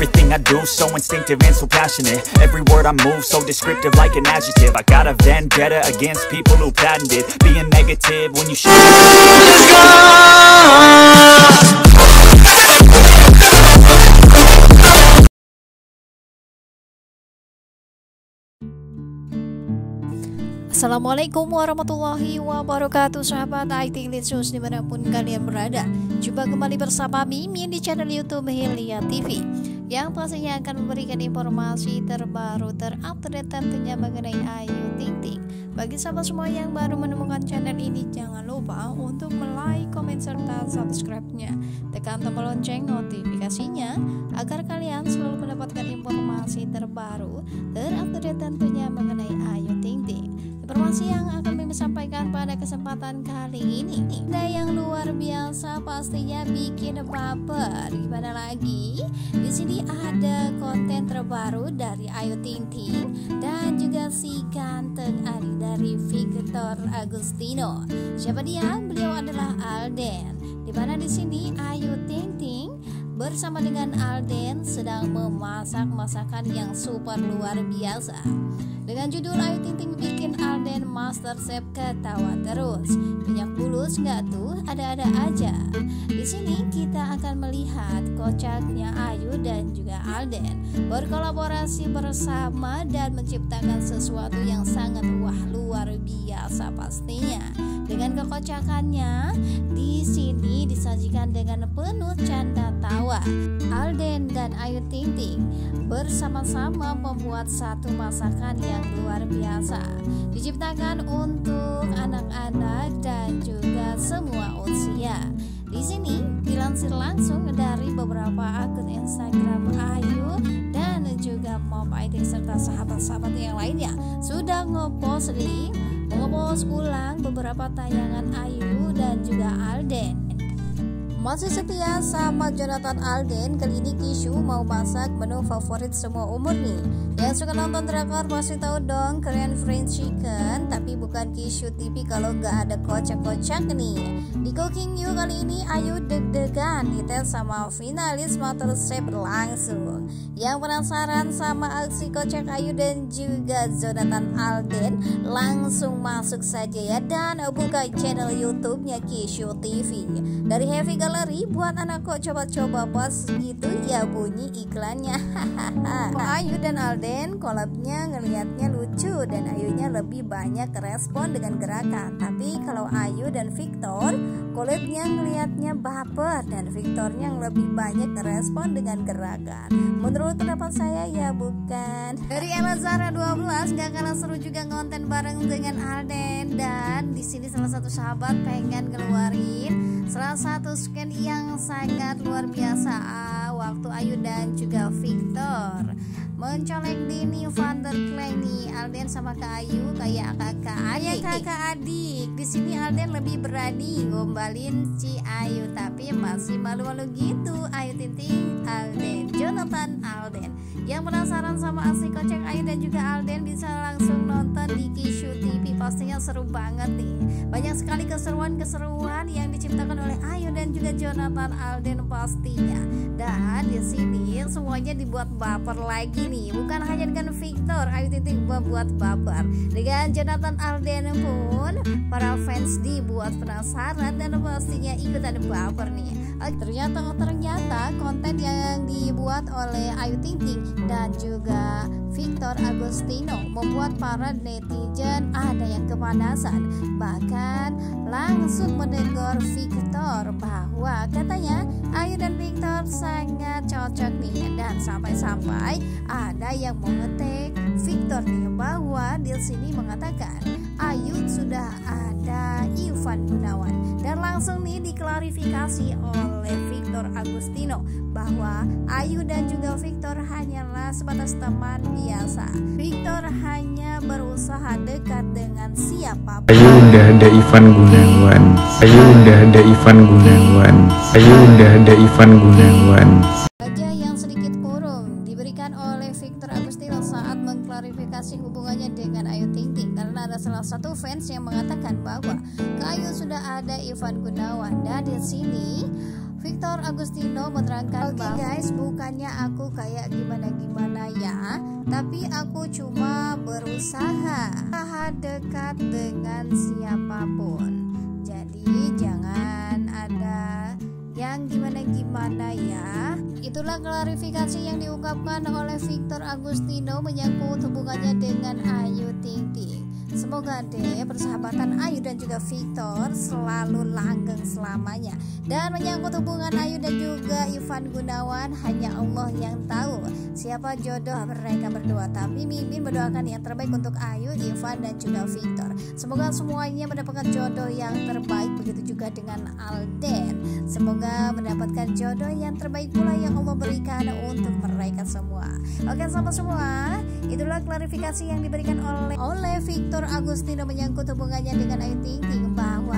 Everything I do so instinctive and so passionate. Every word I move so descriptive like an adjective. I got a vendetta against people who patented Being negative when you should Assalamualaikum warahmatullahi wabarakatuh Sahabat IT Litsus di mana pun kalian berada. Jumpa kembali bersama Mimin di channel Youtube Helia TV Yang pastinya akan memberikan informasi terbaru terupdate tentunya mengenai Ayu Ting Ting. Bagi sahabat semua yang baru menemukan channel ini Jangan lupa untuk like, komen, serta subscribe-nya. Tekan tombol lonceng notifikasinya Agar kalian selalu mendapatkan informasi terbaru terupdate tentunya mengenai pada kesempatan kali ini Ada yang luar biasa pastinya bikin baper Gimana lagi? Di sini ada konten terbaru dari Ayu Ting Ting dan juga si ganteng Ari dari Victor Agustino. Siapa dia? Beliau adalah Alden. Di mana di sini Ayu Ting Ting bersama dengan Alden sedang memasak masakan yang super luar biasa. Dengan judul Ayu Ting Ting bikin Alden Master Chef ketawa terus. Minyak bulus nggak tuh? Ada-ada aja. Di sini kita akan melihat kocaknya Ayu dan juga Alden berkolaborasi bersama dan menciptakan sesuatu yang sangat wah luar biasa pastinya. Dengan kekocakannya, di sini disajikan dengan penuh canda tawa. Alden dan Ayu Ting Ting bersama-sama membuat satu masakan yang luar biasa. Diciptakan untuk anak-anak dan juga semua usia. Di sini dilansir langsung dari beberapa akun Instagram Ayu dan juga Mom ID serta sahabat-sahabat yang lainnya sudah ngepost link, ngepost ulang beberapa tayangan Ayu dan juga Alden. Masih setia sama Jonathan Alden, kali ini Kishu mau masak menu favorit semua umur nih. Yang suka nonton drakor pasti tahu dong Korean Fried Chicken, tapi bukan Kishu TV kalau gak ada kocak-kocak nih. Di Cooking You kali ini Ayu deg-degan dites sama finalis Chef langsung. Yang penasaran sama aksi kocak Ayu dan juga Jonathan Alden, langsung masuk saja ya dan buka channel YouTube-nya Kishu TV. Dari Heavy galeri buat anak kok coba-coba pas gitu ya bunyi iklannya Ayu dan Alden kolabnya ngelihatnya lucu dan Ayunya lebih banyak respon dengan gerakan. Tapi kalau Ayu dan Victor kolabnya ngelihatnya baper dan Victornya yang lebih banyak respon dengan gerakan. Menurut pendapat saya ya bukan. Dari Ella Zara 12 gak kalah seru juga ngonten bareng dengan Alden. Dan di sini salah satu sahabat pengen ngeluarin salah satu scan yang sangat luar biasa ah, waktu Ayu dan juga Victor mencolek Dini Van der nih Alden sama Kak Ayu kayak kakak ayah kakak adik. Di sini Alden lebih berani gombalin si Ayu tapi masih malu-malu gitu. Ayu Tinting Alden Jonathan Alden. Yang penasaran sama asli kocek Ayu dan juga Alden bisa langsung nonton di Kishu pastinya seru banget nih banyak sekali keseruan-keseruan yang diciptakan oleh Ayu dan juga Jonathan Alden pastinya. Dan di sini semuanya dibuat baper lagi nih, bukan hanya dengan Victor, Ayu Titik buat baper. Dengan Jonathan Alden pun para fans dibuat penasaran dan pastinya ikutan baper nih. Ternyata ternyata konten yang dibuat oleh Ayu Ting Ting dan juga Victor Agostino membuat para netizen ada yang kepanasan. Bahkan langsung menegur Victor bahwa katanya Ayu dan Victor sangat cocok nih dan sampai-sampai ada yang mengetik Victor nih bahwa di sini mengatakan Ayu sudah ada Ivan Gunawan dan langsung nih diklarifikasi oleh Victor Agustino bahwa Ayu dan juga Victor hanyalah sebatas teman biasa. Victor hanya berusaha dekat dengan siapa. Ayu udah ada Ivan Gunawan. Ayu udah ada Ivan Gunawan. Ayu udah ada Ivan Gunawan. Hubungannya dengan Ayu Ting Ting karena ada salah satu fans yang mengatakan bahwa ke Ayu sudah ada Ivan Gunawan. Dan di sini Victor Agustino menerangkan Oke okay guys, bukannya aku kayak gimana-gimana ya Tapi aku cuma berusaha dekat dengan siapa pun. Jadi jangan ada yang gimana-gimana ya Itulah klarifikasi yang diungkapkan oleh Victor Agustino menyangkut hubungannya dengan Ayu Ting Ting Semoga deh persahabatan Ayu dan juga Victor selalu langgeng selamanya. Dan menyangkut hubungan Ayu dan juga Ivan Gunawan Hanya Allah yang tahu siapa jodoh mereka berdua. Tapi Mimin berdoakan yang terbaik untuk Ayu, Ivan dan juga Victor. Semoga semuanya mendapatkan jodoh yang terbaik Begitu juga dengan Alden. Semoga mendapatkan jodoh yang terbaik pula yang Allah berikan untuk mereka semua. Oke sama semua Itulah klarifikasi yang diberikan oleh oleh Victor. Agustino menyangkut hubungannya dengan Ayu Ting Ting bahwa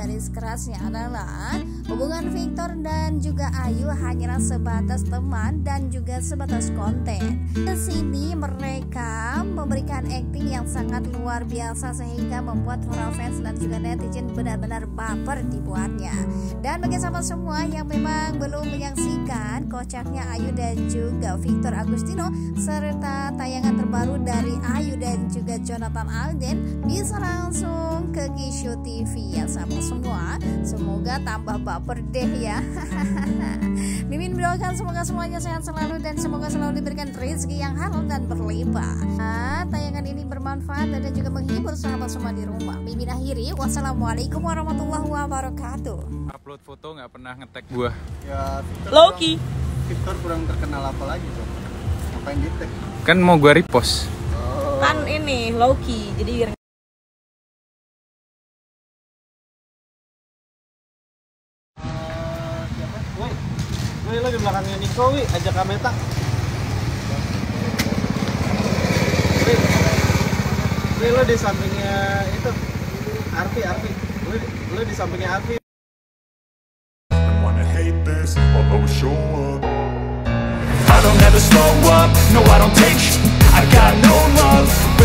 garis kerasnya adalah hubungan Victor dan juga Ayu hanyalah sebatas teman dan juga sebatas konten. Di sini mereka memberikan acting yang sangat luar biasa sehingga membuat para fans dan juga netizen benar-benar baper dibuatnya. Dan bagi sahabat semua yang memang belum menyaksikan kocaknya Ayu dan juga Victor Agustino serta tayangan terbaru dari Ayu dan juga Jonathan Al Alden bisa langsung ke Gishu TV ya sama semua. Semoga tambah baper deh ya. Mimin berdoakan semoga semuanya sehat selalu dan semoga selalu diberikan rezeki yang halal dan berlimpah nah, tayangan ini bermanfaat dan juga menghibur sahabat semua di rumah. Mimin akhiri wassalamualaikum warahmatullahi wabarakatuh. Upload foto nggak pernah ngetek gua. Ya Loki. Victor kurang terkenal apa lagi tuh ngapain di tag kan mau gua repost. Kan ini Loki. Jadi Woi, lo di belakangnya Niko, wi, ajak Kameta. Woi, woi, lo di sampingnya itu, Arfi, Arfi. Lo, lo di sampingnya Arfi. I don't ever slow up, no I don't take I got no love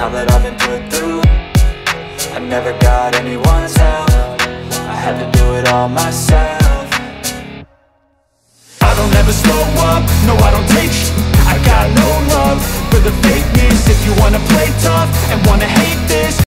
Now that I've been put through I never got anyone's help. I had to do it all myself. I don't ever slow up, no I don't take sh I got no love for the fakeness. If you wanna play tough and wanna hate this